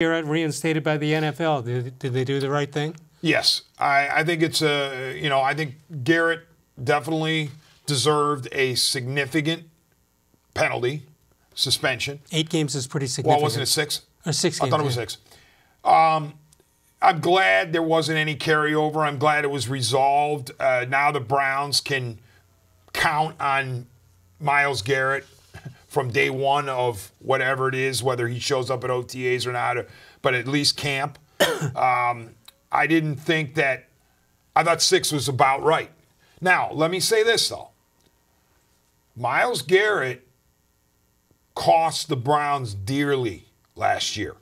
Garrett reinstated by the NFL. Did, did they do the right thing? Yes, I, I think it's a you know I think Garrett definitely deserved a significant penalty, suspension. Eight games is pretty significant. Well, wasn't it six? Or six Games, I thought it was yeah. six. Um, I'm glad there wasn't any carryover. I'm glad it was resolved. Uh, now the Browns can count on Myles Garrett from day one of whatever it is, whether he shows up at OTAs or not, but at least camp. um, I didn't think that. I thought six was about right. Now, let me say this though. Myles Garrett cost the Browns dearly last year.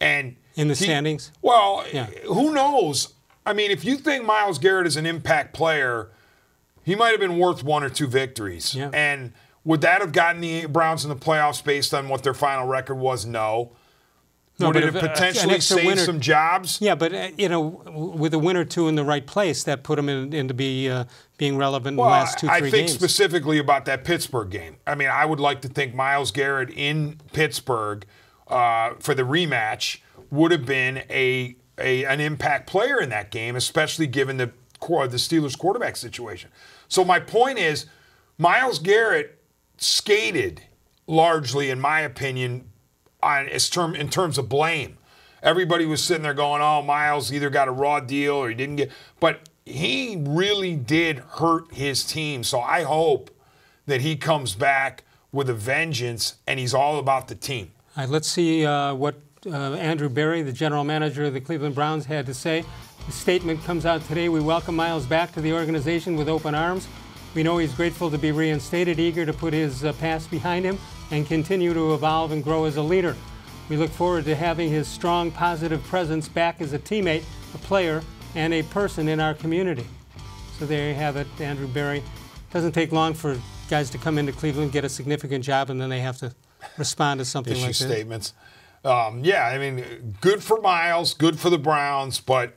And In the he- standings? Well, Yeah. who knows? I mean, if you think Myles Garrett is an impact player, he might have been worth one or two victories. Yeah. And would that have gotten the Browns in the playoffs based on what their final record was? No. No, would but it if, have uh, an potentially saved winner- some jobs? Yeah, but uh, you know, with a win or two in the right place, that put them in, into be uh, being relevant in Well, the last two, I three think games. specifically about that Pittsburgh game. I mean, I would like to think Myles Garrett in Pittsburgh uh, for the rematch would have been a, a an impact player in that game, especially given the the Steelers quarterback situation. So my point is, Myles Garrett skated largely, in my opinion, on term in terms of blame. Everybody was sitting there going, "Oh, Myles either got a raw deal or he didn't get." But he really did hurt his team. So I hope that he comes back with a vengeance and he's all about the team. All right, let's see uh, what uh, Andrew Berry, the general manager of the Cleveland Browns, had to say. The statement comes out today. We welcome Myles back to the organization with open arms. We know he's grateful to be reinstated, eager to put his uh, past behind him and continue to evolve and grow as a leader. We look forward to having his strong, positive presence back as a teammate, a player, and a person in our community. So there you have it, Andrew Berry. Doesn't take long for guys to come into Cleveland, get a significant job, and then they have to respond to something issue like this. statements. Um, yeah, I mean, good for Myles, good for the Browns, but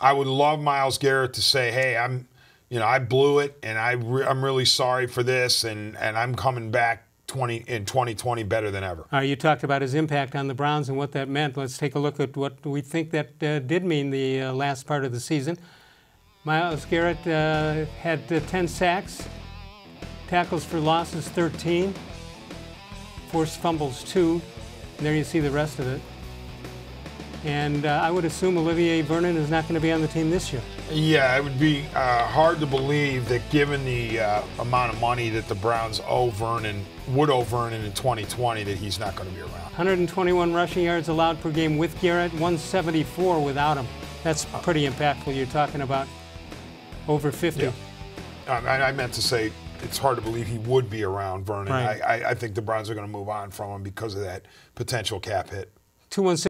I would love Myles Garrett to say, "Hey, I'm, you know, I blew it, and I re- I'm really sorry for this, and and I'm coming back 20 in 2020 better than ever." All right, you talked about his impact on the Browns and what that meant. Let's take a look at what we think that uh, did mean the uh, last part of the season. Myles Garrett uh, had uh, 10 sacks, tackles for losses 13, forced fumbles 2. And there you see the rest of it. And uh, I would assume Olivier Vernon is not going to be on the team this year. Yeah, it would be uh, hard to believe that given the uh, amount of money that the Browns owe Vernon, would owe Vernon in 2020, that he's not going to be around. 121 rushing yards allowed per game with Garrett, 174 without him. That's pretty impactful. You're talking about over 50. Yeah. I, I meant to say it's hard to believe he would be around Vernon. Right. I, I, I think the Browns are going to move on from him because of that potential cap hit. 216